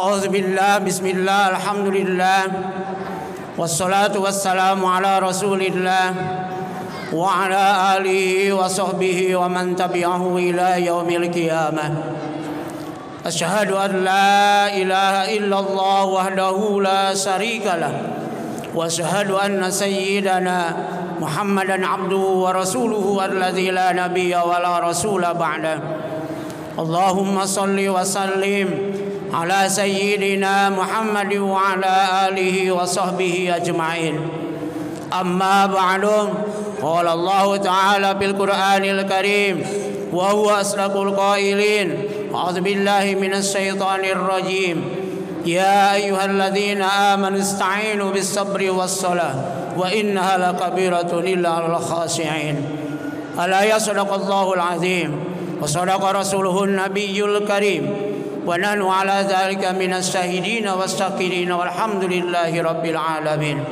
أعوذ بالله بسم الله الحمد لله والصلاة والسلام على رسول الله وعلى آله وصحبه ومن تبعه إلى يوم القيامة. أشهد أن لا إله إلا الله وحده لا شريك له وأشهد أن سيدنا محمدا عبده ورسوله الذي لا نبي ولا رسول بعده. اللهم صل وسلم على سيدنا محمد وعلى آله وصحبه أجمعين. أما بعد قال الله تعالى في القرآن الكريم وهو أصدق القائلين أعوذ بالله من الشيطان الرجيم. يا أيها الذين آمنوا استعينوا بالصبر والصلاة وإنها لكبيرة إلا على الخاشعين ألا يصدق الله العظيم وصدق رسوله النبي الكريم ونحن على ذلك من الشاهدين والشاكرين والحمد لله رب العالمين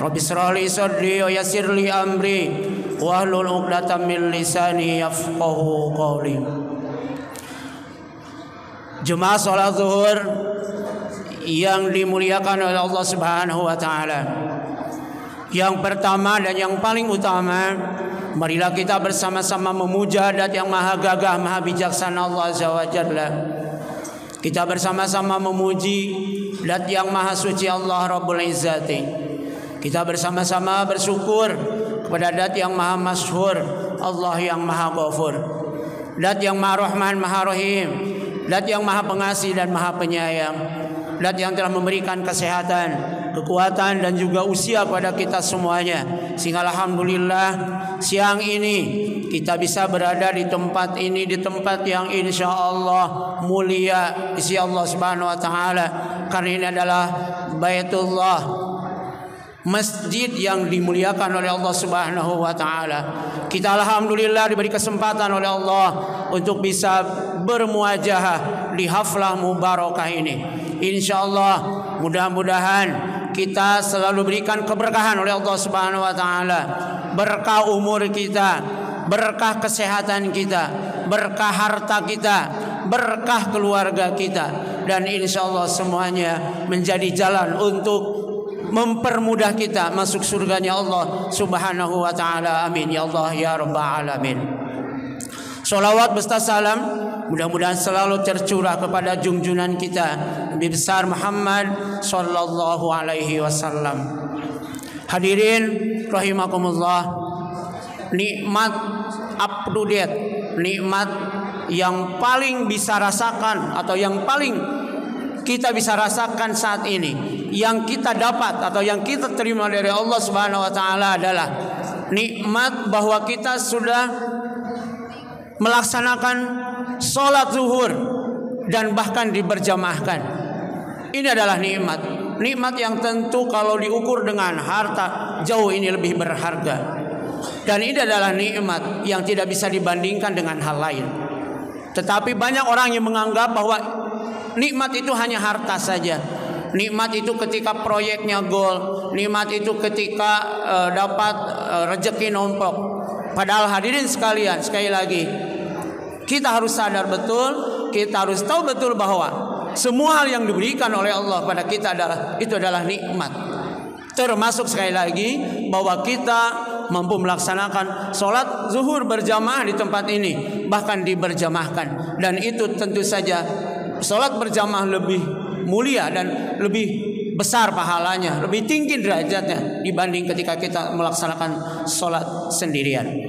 رب اشرح لي صدري ويسر لي أمري واحلل عقدة من لساني يفقه قولي Jemaah salat zuhur yang dimuliakan oleh Allah Subhanahu wa taala. Yang pertama dan yang paling utama, marilah kita bersama-sama memuja Dat yang Maha Gagah, Maha Bijaksana Allah Azza wa Jalla. Kita bersama-sama memuji Dat yang Maha Suci Allah Rabbul Izzati. Kita bersama-sama bersyukur kepada Dat yang Maha Masyhur, Allah yang Maha Ghafur. Dat yang Maha Rahman, Maha Rahim. Dat yang Maha Pengasih dan Maha Penyayang. Dat yang telah memberikan kesehatan, kekuatan dan juga usia kepada kita semuanya. Sehingga alhamdulillah siang ini kita bisa berada di tempat ini di tempat yang insya Allah mulia isi Allah Subhanahu wa taala karena ini adalah Baitullah masjid yang dimuliakan oleh Allah Subhanahu wa taala. Kita alhamdulillah diberi kesempatan oleh Allah untuk bisa bermuajahah di haflah mubarakah ini. Insyaallah mudah-mudahan kita selalu berikan keberkahan oleh Allah Subhanahu wa taala. Berkah umur kita, berkah kesehatan kita, berkah harta kita, berkah keluarga kita dan insyaallah semuanya menjadi jalan untuk mempermudah kita masuk surganya Allah Subhanahu wa taala. Amin ya Allah ya rabbal alamin. Salawat beserta salam mudah-mudahan selalu tercurah kepada junjungan kita Nabi besar Muhammad sallallahu alaihi wasallam. Hadirin rahimakumullah. Nikmat up nikmat yang paling bisa rasakan atau yang paling kita bisa rasakan saat ini yang kita dapat atau yang kita terima dari Allah Subhanahu wa taala adalah nikmat bahwa kita sudah melaksanakan sholat zuhur dan bahkan diberjamahkan. Ini adalah nikmat. Nikmat yang tentu kalau diukur dengan harta jauh ini lebih berharga. Dan ini adalah nikmat yang tidak bisa dibandingkan dengan hal lain. Tetapi banyak orang yang menganggap bahwa nikmat itu hanya harta saja. Nikmat itu ketika proyeknya gol, nikmat itu ketika uh, dapat uh, rezeki numpuk. Padahal hadirin sekalian, sekali lagi kita harus sadar betul, kita harus tahu betul bahwa semua hal yang diberikan oleh Allah pada kita adalah itu adalah nikmat. Termasuk sekali lagi bahwa kita mampu melaksanakan sholat zuhur berjamaah di tempat ini bahkan diberjamahkan dan itu tentu saja sholat berjamaah lebih mulia dan lebih besar pahalanya lebih tinggi derajatnya dibanding ketika kita melaksanakan sholat sendirian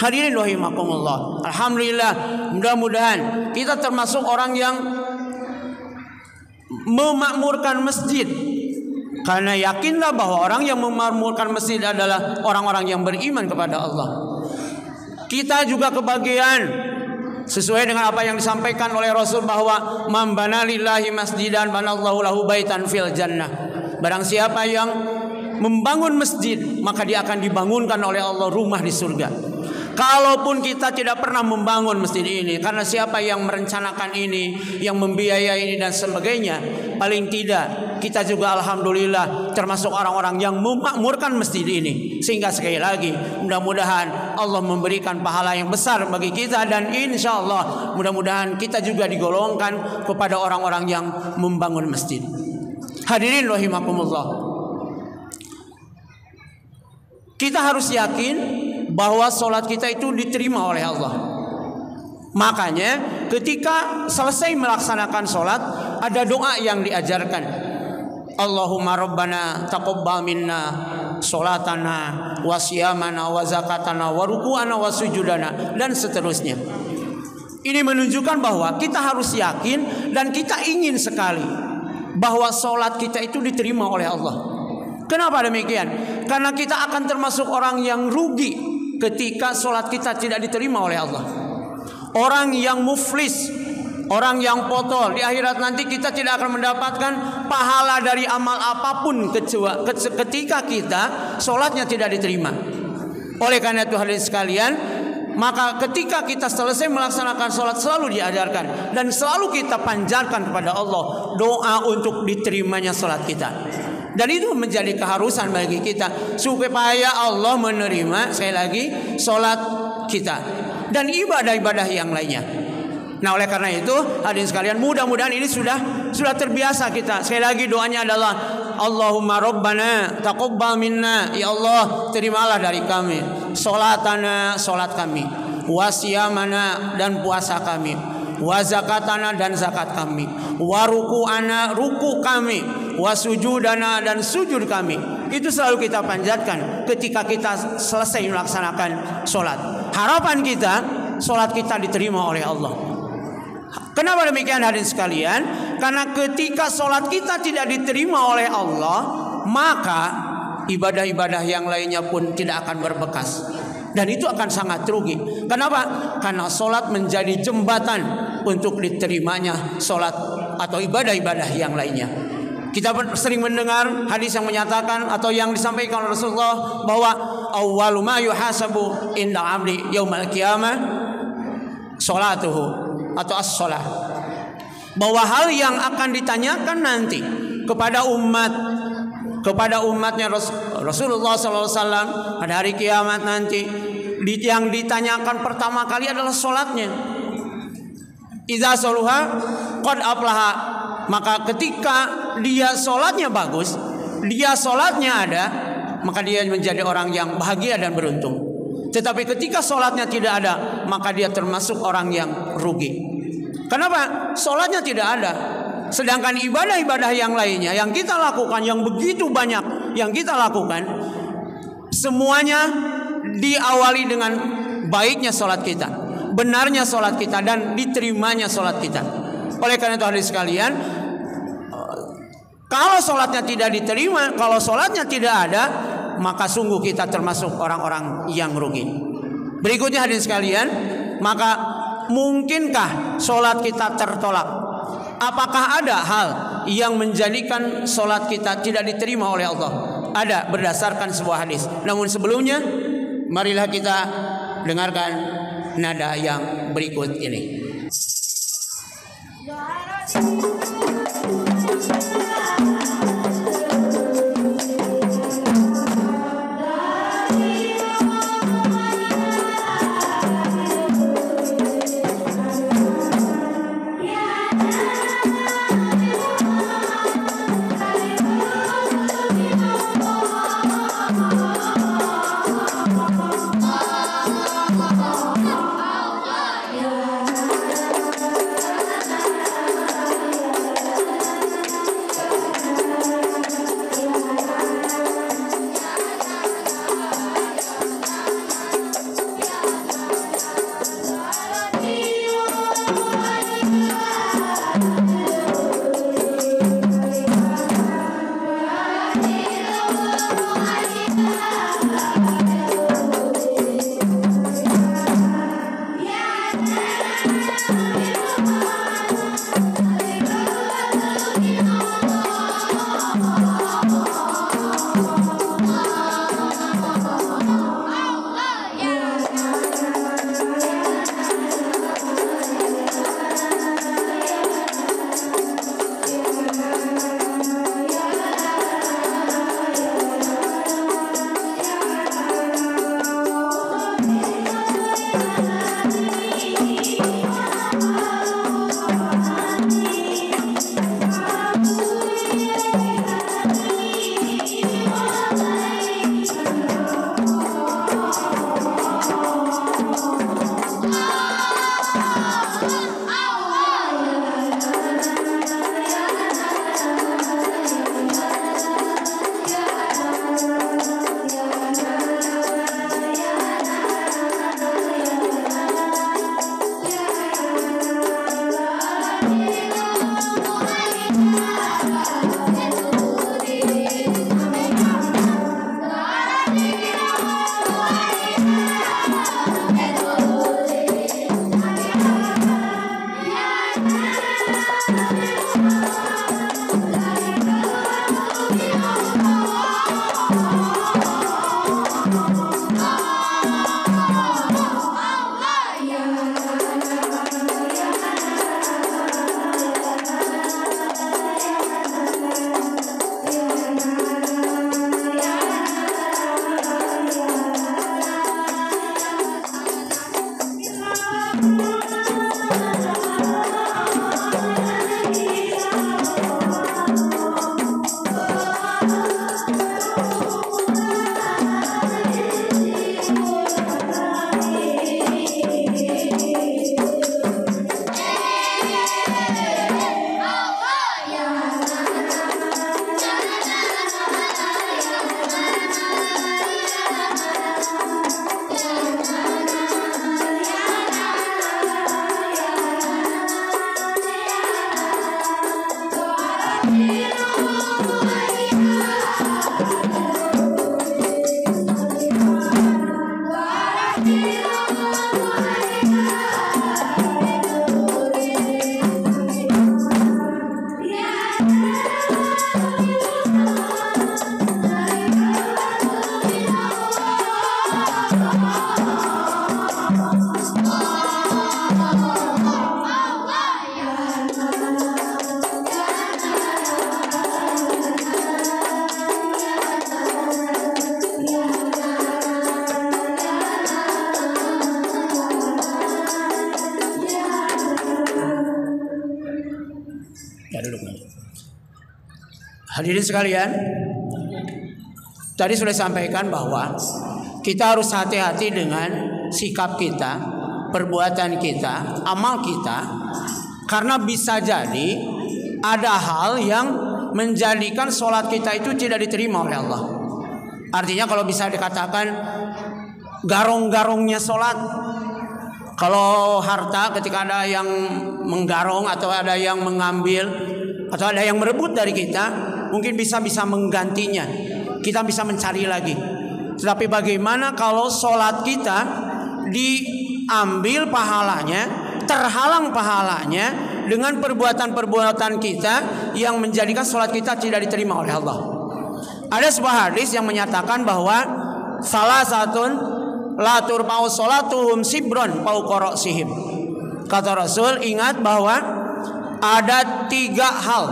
hadirin rahimakumullah alhamdulillah mudah-mudahan kita termasuk orang yang memakmurkan masjid karena yakinlah bahwa orang yang memakmurkan masjid adalah orang-orang yang beriman kepada Allah. Kita juga kebagian sesuai dengan apa yang disampaikan oleh Rasul bahwa mambana lillahi masjidan banallahu lahu baitan fil jannah. Barang siapa yang membangun masjid, maka dia akan dibangunkan oleh Allah rumah di surga. Kalaupun kita tidak pernah membangun masjid ini, karena siapa yang merencanakan ini, yang membiayai ini dan sebagainya, paling tidak kita juga alhamdulillah termasuk orang-orang yang memakmurkan masjid ini. Sehingga sekali lagi mudah-mudahan Allah memberikan pahala yang besar bagi kita dan insya Allah mudah-mudahan kita juga digolongkan kepada orang-orang yang membangun masjid. Hadirin rahimakumullah. Kita harus yakin bahwa sholat kita itu diterima oleh Allah. Makanya ketika selesai melaksanakan sholat ada doa yang diajarkan. Allahumma rabbana taqabbal minna sholatana wa siyamana wa zakatana wa ruku'ana wa sujudana dan seterusnya. Ini menunjukkan bahwa kita harus yakin dan kita ingin sekali bahwa sholat kita itu diterima oleh Allah. Kenapa demikian? Karena kita akan termasuk orang yang rugi ketika sholat kita tidak diterima oleh Allah. Orang yang muflis, orang yang potol di akhirat nanti kita tidak akan mendapatkan pahala dari amal apa pun ketika kita sholatnya tidak diterima. Oleh karena itu hadirin sekalian, maka ketika kita selesai melaksanakan sholat selalu diajarkan dan selalu kita panjatkan kepada Allah doa untuk diterimanya sholat kita. Dan itu menjadi keharusan bagi kita. Supaya Allah menerima sekali lagi solat kita. Dan ibadah-ibadah yang lainnya. Nah oleh karena itu hadirin sekalian mudah-mudahan ini sudah sudah terbiasa kita. Sekali lagi doanya adalah Allahumma Rabbana taqabbal minna. Ya Allah terimalah dari kami salatana salat kami. Wasiyamana dan puasa kami wa zakatana dan zakat kami wa ruku'ana ruku kami wa sujudana dan sujud kami itu selalu kita panjatkan ketika kita selesai melaksanakan sholat harapan kita sholat kita diterima oleh Allah Kenapa demikian hadirin sekalian? Karena ketika sholat kita tidak diterima oleh Allah, maka ibadah-ibadah yang lainnya pun tidak akan berbekas. Dan itu akan sangat rugi. Kenapa? Karena sholat menjadi jembatan untuk diterimanya sholat atau ibadah-ibadah yang lainnya. Kita sering mendengar hadis yang menyatakan atau yang disampaikan oleh Rasulullah bahwa awwalu ma yuhasabu inda abdi yaumal qiyamah salatuhu atau as-salah. Bahwa hal yang akan ditanyakan nanti kepada umat kepada umatnya Rasulullah SAW pada hari kiamat nanti yang ditanyakan pertama kali adalah sholatnya. Iza soluha qad aflaha maka ketika dia sholatnya bagus, dia sholatnya ada, maka dia menjadi orang yang bahagia dan beruntung. Tetapi ketika sholatnya tidak ada, maka dia termasuk orang yang rugi. Kenapa? Sholatnya tidak ada, Sedangkan ibadah-ibadah yang lainnya yang kita lakukan yang begitu banyak yang kita lakukan semuanya diawali dengan baiknya sholat kita, benarnya sholat kita dan diterimanya sholat kita. Oleh karena itu hadis sekalian, kalau sholatnya tidak diterima, kalau sholatnya tidak ada, maka sungguh kita termasuk orang-orang yang rugi. Berikutnya hadis sekalian, maka mungkinkah sholat kita tertolak? Apakah ada hal yang menjadikan sholat kita tidak diterima oleh Allah? Ada berdasarkan sebuah hadis. Namun sebelumnya, marilah kita dengarkan nada yang berikut ini. Hadirin sekalian, tadi sudah sampaikan bahwa kita harus hati-hati dengan sikap kita, perbuatan kita, amal kita, karena bisa jadi ada hal yang menjadikan sholat kita itu tidak diterima oleh Allah. Artinya kalau bisa dikatakan garong-garongnya sholat, kalau harta ketika ada yang menggarong atau ada yang mengambil atau ada yang merebut dari kita, mungkin bisa bisa menggantinya. Kita bisa mencari lagi. Tetapi bagaimana kalau sholat kita diambil pahalanya, terhalang pahalanya dengan perbuatan-perbuatan kita yang menjadikan sholat kita tidak diterima oleh Allah. Ada sebuah hadis yang menyatakan bahwa salah satu latur pau sholatuhum sibron pau korok sihim. Kata Rasul ingat bahwa ada tiga hal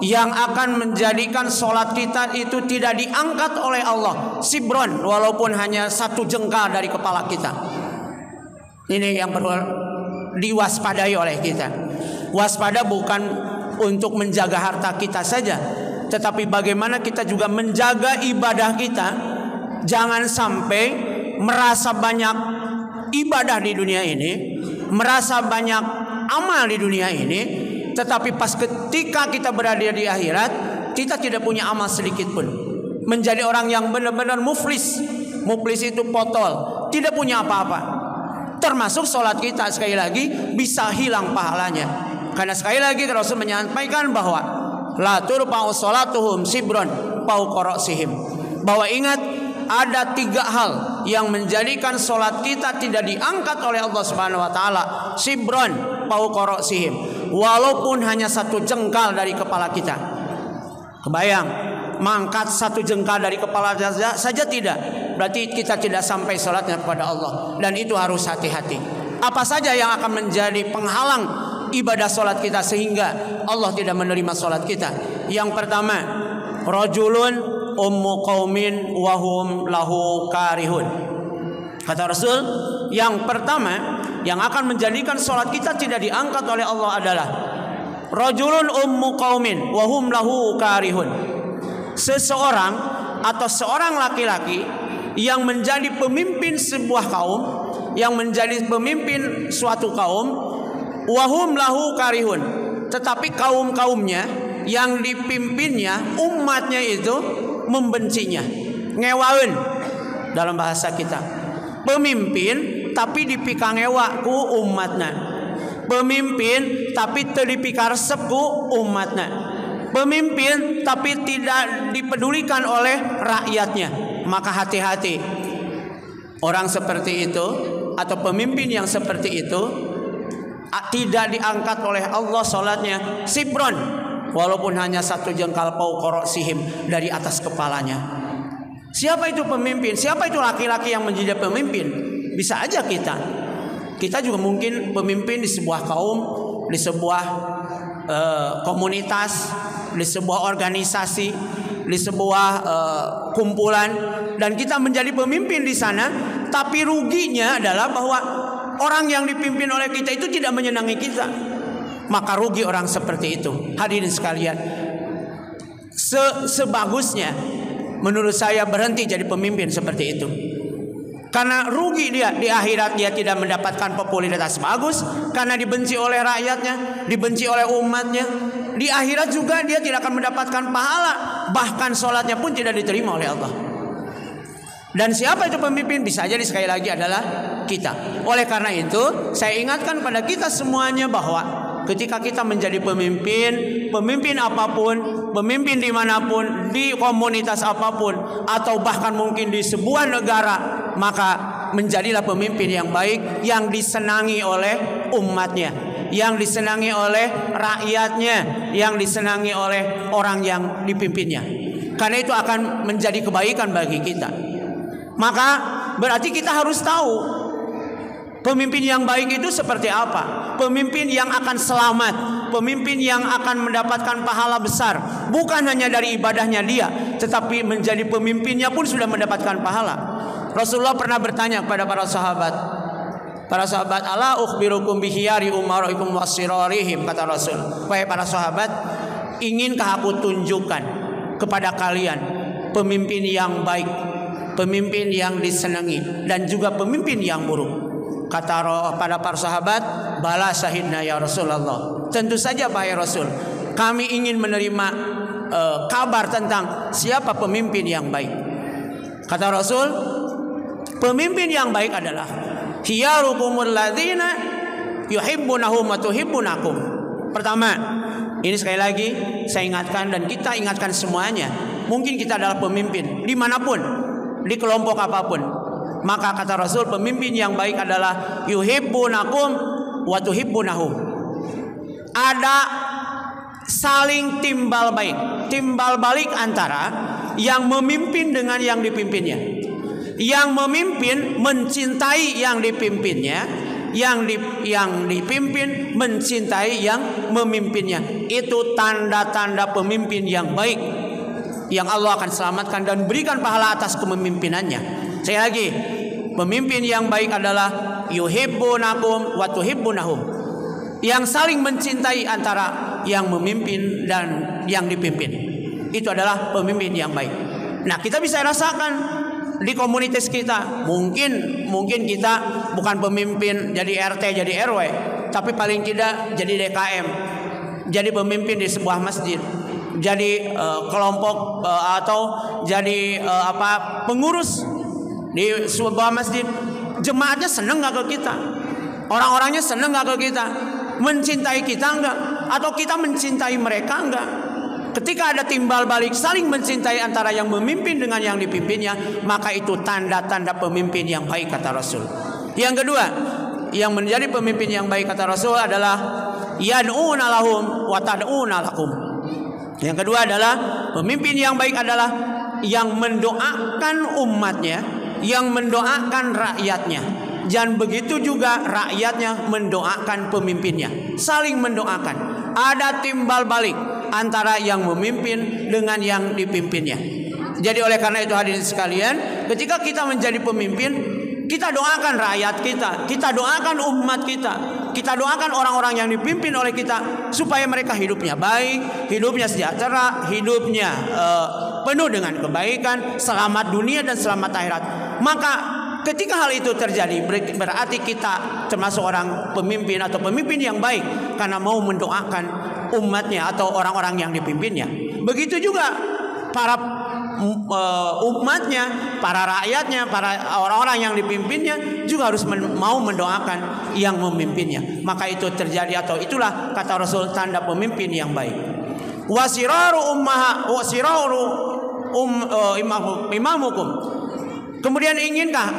yang akan menjadikan sholat kita itu tidak diangkat oleh Allah. Sibron walaupun hanya satu jengkal dari kepala kita. Ini yang perlu diwaspadai oleh kita. Waspada bukan untuk menjaga harta kita saja tetapi bagaimana kita juga menjaga ibadah kita. Jangan sampai merasa banyak ibadah di dunia ini merasa banyak amal di dunia ini tetapi pas ketika kita berada di akhirat, kita tidak punya amal sedikit pun. Menjadi orang yang benar-benar muflis. Muflis itu potol, tidak punya apa-apa. Termasuk sholat kita sekali lagi bisa hilang pahalanya. Karena sekali lagi Rasul menyampaikan bahwa la turfa'u sholatuhum sibron pau sihim. Bahwa ingat ada tiga hal yang menjadikan sholat kita tidak diangkat oleh Allah Subhanahu Wa Taala. Sibron pau sihim walaupun hanya satu jengkal dari kepala kita. Kebayang, mangkat satu jengkal dari kepala saja, saja tidak. Berarti kita tidak sampai sholatnya kepada Allah. Dan itu harus hati-hati. Apa saja yang akan menjadi penghalang ibadah sholat kita sehingga Allah tidak menerima sholat kita. Yang pertama, rojulun ummu qaumin wahum lahu karihun. Kata Rasul, yang pertama yang akan menjadikan sholat kita tidak diangkat oleh Allah adalah rajulun ummu qaumin wa hum lahu karihun. Seseorang atau seorang laki-laki yang menjadi pemimpin sebuah kaum, yang menjadi pemimpin suatu kaum, wahum lahu karihun. Tetapi kaum-kaumnya yang dipimpinnya, umatnya itu membencinya. Ngewaun dalam bahasa kita. Pemimpin tapi dipikangewak ku umatna. Pemimpin tapi terpikar sepu umatna. Pemimpin tapi tidak dipedulikan oleh rakyatnya. Maka hati-hati. Orang seperti itu atau pemimpin yang seperti itu tidak diangkat oleh Allah sholatnya sibron. Walaupun hanya satu jengkal pau korok sihim dari atas kepalanya siapa itu pemimpin siapa itu laki-laki yang menjadi pemimpin bisa aja kita. Kita juga mungkin pemimpin di sebuah kaum, di sebuah uh, komunitas, di sebuah organisasi, di sebuah uh, kumpulan dan kita menjadi pemimpin di sana, tapi ruginya adalah bahwa orang yang dipimpin oleh kita itu tidak menyenangi kita. Maka rugi orang seperti itu. Hadirin sekalian, se sebagusnya menurut saya berhenti jadi pemimpin seperti itu. Karena rugi dia di akhirat dia tidak mendapatkan popularitas bagus karena dibenci oleh rakyatnya, dibenci oleh umatnya. Di akhirat juga dia tidak akan mendapatkan pahala, bahkan sholatnya pun tidak diterima oleh Allah. Dan siapa itu pemimpin bisa jadi sekali lagi adalah kita. Oleh karena itu, saya ingatkan pada kita semuanya bahwa ketika kita menjadi pemimpin, pemimpin apa pun, pemimpin di mana pun, di komunitas apa pun, atau bahkan mungkin di sebuah negara, maka menjadilah pemimpin yang baik, yang disenangi oleh umatnya, yang disenangi oleh rakyatnya, yang disenangi oleh orang yang dipimpinnya. Karena itu akan menjadi kebaikan bagi kita. Maka berarti kita harus tahu Pemimpin yang baik itu seperti apa? Pemimpin yang akan selamat, pemimpin yang akan mendapatkan pahala besar, bukan hanya dari ibadahnya dia, tetapi menjadi pemimpinnya pun sudah mendapatkan pahala. Rasulullah pernah bertanya kepada para sahabat, para sahabat Allah ukhbirukum bihiyari umarikum wasirarihim kata Rasul. Wahai para sahabat, inginkah aku tunjukkan kepada kalian pemimpin yang baik, pemimpin yang disenangi dan juga pemimpin yang buruk. Kata pada para sahabat, bala syahidna ya Rasulullah. Tentu saja Pak Rasul, kami ingin menerima uh, kabar tentang siapa pemimpin yang baik. Kata Rasul, pemimpin yang baik adalah khiyarukumul ladzina yuhibbunahum wa tuhibbunakum. Pertama, ini sekali lagi saya ingatkan dan kita ingatkan semuanya. Mungkin kita adalah pemimpin di mana pun, di kelompok apa pun. Maka kata Rasul pemimpin yang baik adalah yuhibbunakum wa tuhibbunahum. Ada saling timbal baik, timbal balik antara yang memimpin dengan yang dipimpinnya. Yang memimpin mencintai yang dipimpinnya, yang di, yang dipimpin mencintai yang memimpinnya. Itu tanda-tanda pemimpin yang baik yang Allah akan selamatkan dan berikan pahala atas kepemimpinannya. Saya lagi, pemimpin yang baik adalah yuhibbunakum wa tuhibbunahum. Yang saling mencintai antara yang memimpin dan yang dipimpin. Itu adalah pemimpin yang baik. Nah, kita bisa rasakan di komunitas kita. Mungkin mungkin kita bukan pemimpin jadi RT, jadi RW, tapi paling tidak jadi DKM. Jadi pemimpin di sebuah masjid jadi uh, kelompok uh, atau jadi uh, apa pengurus di sebuah masjid jemaatnya seneng nggak ke kita? Orang-orangnya seneng nggak ke kita? Mencintai kita enggak atau kita mencintai mereka enggak ketika ada timbal balik saling mencintai antara yang memimpin dengan yang dipimpinnya maka itu tanda-tanda pemimpin yang baik kata Rasul. Yang kedua yang menjadi pemimpin yang baik kata Rasul adalah yad'una lahum wa tad'una lakum. Yang kedua adalah pemimpin yang baik adalah yang mendoakan umatnya yang mendoakan rakyatnya. Dan begitu juga rakyatnya mendoakan pemimpinnya. Saling mendoakan. Ada timbal balik antara yang memimpin dengan yang dipimpinnya. Jadi oleh karena itu hadirin sekalian ketika kita menjadi pemimpin kita doakan rakyat kita, kita doakan umat kita, kita doakan orang-orang yang dipimpin oleh kita supaya mereka hidupnya baik, hidupnya sejahtera, hidupnya uh, penuh dengan kebaikan, selamat dunia dan selamat akhirat. Maka ketika hal itu terjadi berarti kita termasuk orang pemimpin atau pemimpin yang baik karena mau mendoakan umatnya atau orang-orang yang dipimpinnya. Begitu juga para uh, umatnya, para rakyatnya, para orang-orang yang dipimpinnya juga harus men mau mendoakan yang memimpinnya. Maka itu terjadi atau itulah kata Rasul tanda pemimpin yang baik. Wasiraru ummaha wasiraru um, uh, imamukum Kemudian inginkah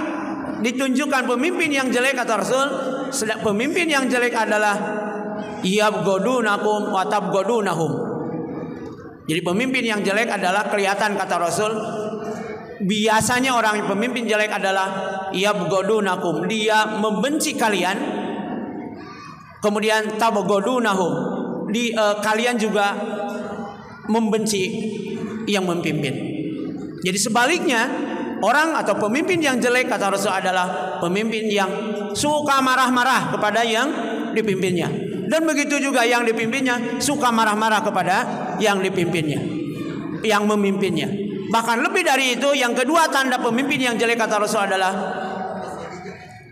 ditunjukkan pemimpin yang jelek kata Rasul? Sedang pemimpin yang jelek adalah yabgodunakum wa tabgodunahum. Jadi pemimpin yang jelek adalah kelihatan kata Rasul biasanya orang pemimpin jelek adalah yabgodunakum. Dia membenci kalian kemudian tabgodunahum. Di uh, kalian juga membenci yang memimpin. Jadi sebaliknya Orang atau pemimpin yang jelek kata Rasul adalah pemimpin yang suka marah-marah kepada yang dipimpinnya. Dan begitu juga yang dipimpinnya suka marah-marah kepada yang dipimpinnya. Yang memimpinnya. Bahkan lebih dari itu yang kedua tanda pemimpin yang jelek kata Rasul adalah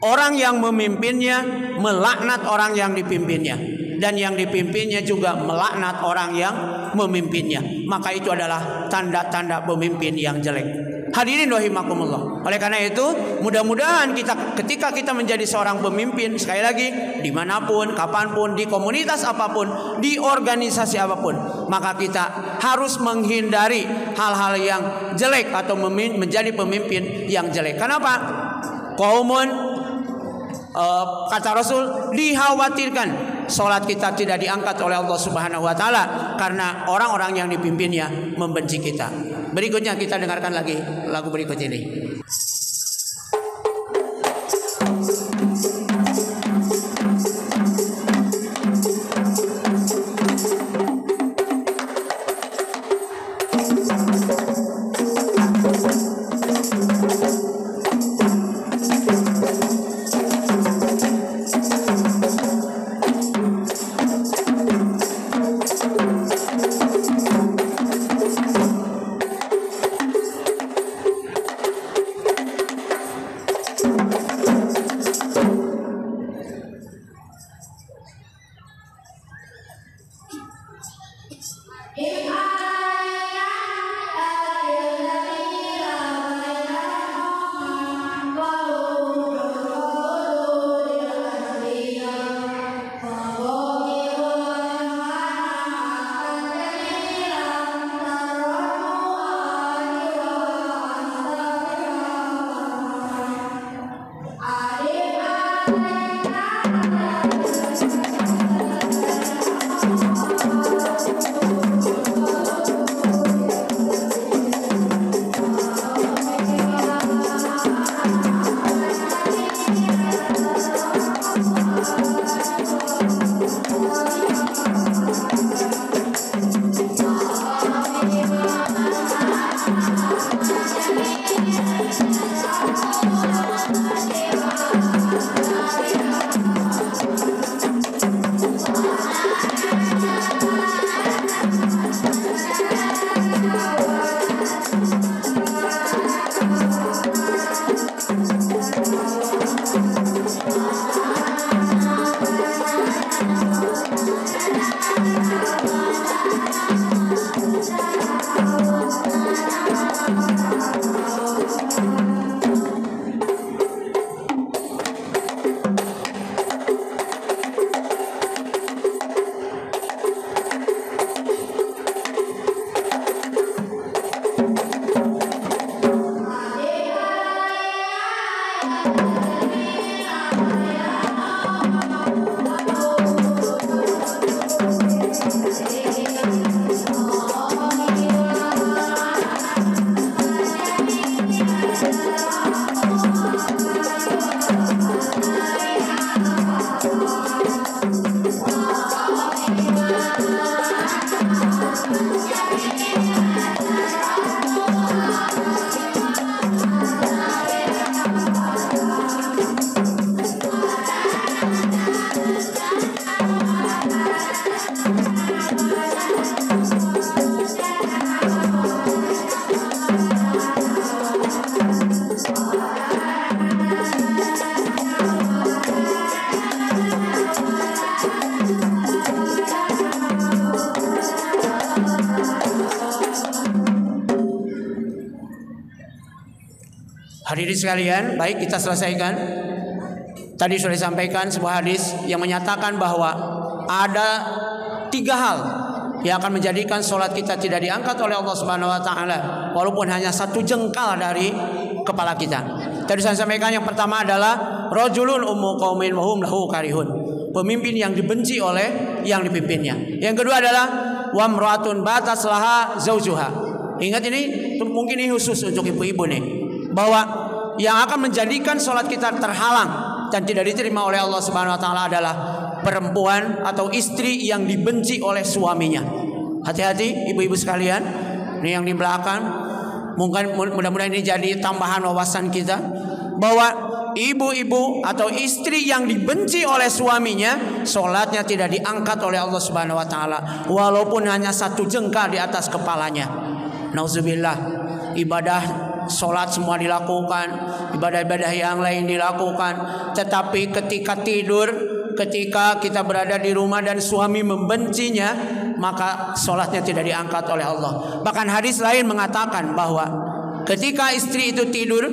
orang yang memimpinnya melaknat orang yang dipimpinnya dan yang dipimpinnya juga melaknat orang yang memimpinnya. Maka itu adalah tanda-tanda pemimpin yang jelek. Hadirin rahimakumullah. Oleh karena itu, mudah-mudahan kita ketika kita menjadi seorang pemimpin sekali lagi di mana pun, kapan pun, di komunitas apa pun, di organisasi apa pun, maka kita harus menghindari hal-hal yang jelek atau menjadi pemimpin yang jelek. Kenapa? Kaumun uh, kata Rasul dikhawatirkan sholat kita tidak diangkat oleh Allah Subhanahu Wa Taala karena orang-orang yang dipimpinnya membenci kita. Berikutnya kita dengarkan lagi lagu berikut ini. Sekalian, baik kita selesaikan. Tadi sudah disampaikan sebuah hadis yang menyatakan bahwa ada tiga hal yang akan menjadikan sholat kita tidak diangkat oleh Allah Subhanahu Wa Taala, walaupun hanya satu jengkal dari kepala kita. Tadi saya sampaikan yang pertama adalah rojulun ummu qaumin wahum lahu karihun. Pemimpin yang dibenci oleh yang dipimpinnya. Yang kedua adalah wamratun batas laha zaujuha. Ingat ini mungkin ini khusus untuk ibu-ibu nih bahwa yang akan menjadikan sholat kita terhalang dan tidak diterima oleh Allah Subhanahu Wa Taala adalah perempuan atau istri yang dibenci oleh suaminya. Hati-hati ibu-ibu sekalian, ini yang di belakang. Mungkin mudah-mudahan ini jadi tambahan wawasan kita bahwa ibu-ibu atau istri yang dibenci oleh suaminya, sholatnya tidak diangkat oleh Allah Subhanahu Wa Taala, walaupun hanya satu jengkal di atas kepalanya. Nauzubillah, ibadah sholat semua dilakukan, ibadah-ibadah yang lain dilakukan, tetapi ketika tidur, ketika kita berada di rumah dan suami membencinya, maka sholatnya tidak diangkat oleh Allah. Bahkan hadis lain mengatakan bahwa ketika istri itu tidur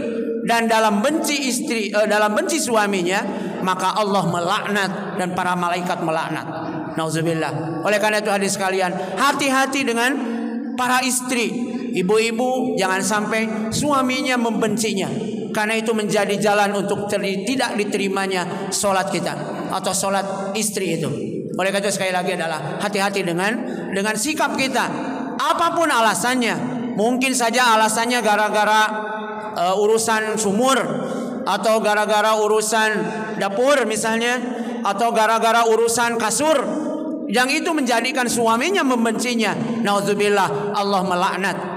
dan dalam benci istri, eh, dalam benci suaminya, maka Allah melaknat dan para malaikat melaknat. Nauzubillah. Oleh karena itu hadis sekalian, hati-hati dengan para istri Ibu-ibu jangan sampai suaminya membencinya karena itu menjadi jalan untuk tidak diterimanya sholat kita atau sholat istri itu. Oleh karena itu sekali lagi adalah hati-hati dengan dengan sikap kita. Apa pun alasannya, mungkin saja alasannya gara-gara uh, urusan sumur atau gara-gara urusan dapur misalnya atau gara-gara urusan kasur yang itu menjadikan suaminya membencinya. Nauzubillah Allah melaknat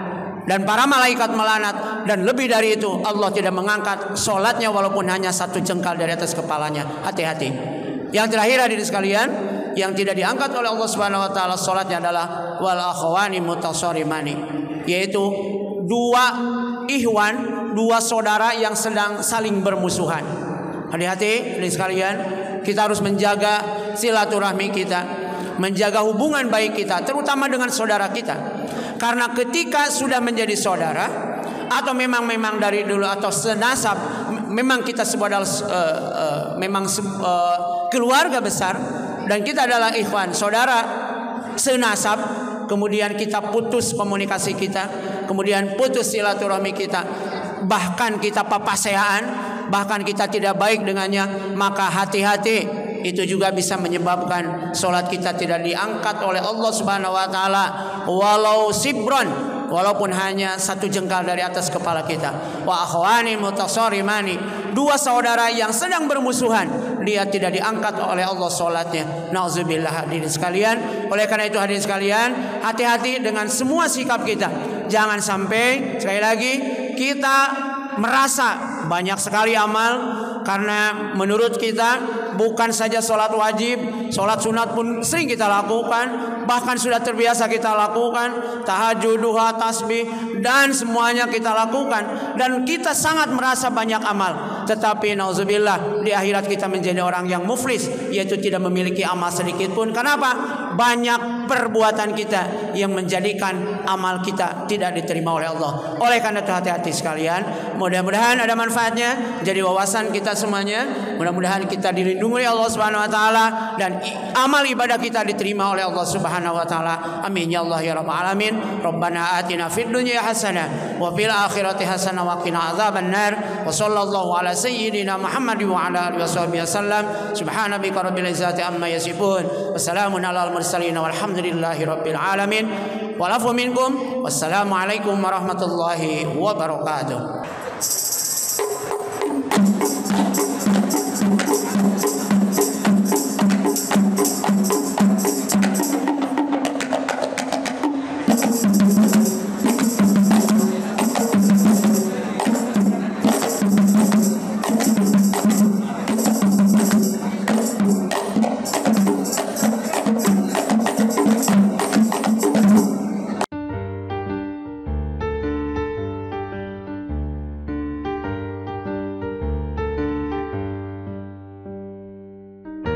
dan para malaikat melanat. Dan lebih dari itu Allah tidak mengangkat solatnya walaupun hanya satu jengkal dari atas kepalanya. Hati-hati. Yang terakhir hadirin sekalian yang tidak diangkat oleh Allah Subhanahu wa taala salatnya adalah wal akhwani mutasarimani yaitu dua ihwan dua saudara yang sedang saling bermusuhan. Hati-hati hadirin sekalian kita harus menjaga silaturahmi kita menjaga hubungan baik kita terutama dengan saudara kita. Karena ketika sudah menjadi saudara atau memang memang dari dulu atau senasab memang kita sebuah adalah uh, uh, memang uh, keluarga besar dan kita adalah ikhwan saudara senasab kemudian kita putus komunikasi kita kemudian putus silaturahmi kita bahkan kita papaseaan bahkan kita tidak baik dengannya maka hati-hati itu juga bisa menyebabkan solat kita tidak diangkat oleh Allah Subhanahu wa taala. Walau sibron walaupun hanya satu jengkal dari atas kepala kita. Wa akhwani mutasarimani dua saudara yang sedang bermusuhan dia tidak diangkat oleh Allah solatnya. Nauzubillah hadirin sekalian. Oleh karena itu hadirin sekalian hati-hati dengan semua sikap kita. Jangan sampai sekali lagi kita merasa banyak sekali amal karena menurut kita bukan saja sholat wajib, sholat sunat pun sering kita lakukan, bahkan sudah terbiasa kita lakukan, tahajud, duha, tasbih, dan semuanya kita lakukan. Dan kita sangat merasa banyak amal. Tetapi nauzubillah di akhirat kita menjadi orang yang muflis, yaitu tidak memiliki amal sedikit pun. Kenapa? Banyak perbuatan kita yang menjadikan amal kita tidak diterima oleh Allah. Oleh karena itu hati-hati sekalian. Mudah-mudahan ada manfaatnya. Jadi wawasan kita semuanya. Mudah-mudahan kita dilindungi dilindungi Allah Subhanahu wa taala dan amal ibadah kita diterima oleh Allah Subhanahu wa taala. Amin ya Allah ya rabbal alamin. Rabbana atina fid dunya hasanah wa fil akhirati hasanah wa qina adzabannar. Wa sallallahu ala sayyidina Muhammad wa ala alihi wasallam. Subhana bika rabbil izzati amma yasifun. Wassalamun alal mursalin walhamdulillahi rabbil alamin. Walafu minkum. Wassalamualaikum warahmatullahi wabarakatuh.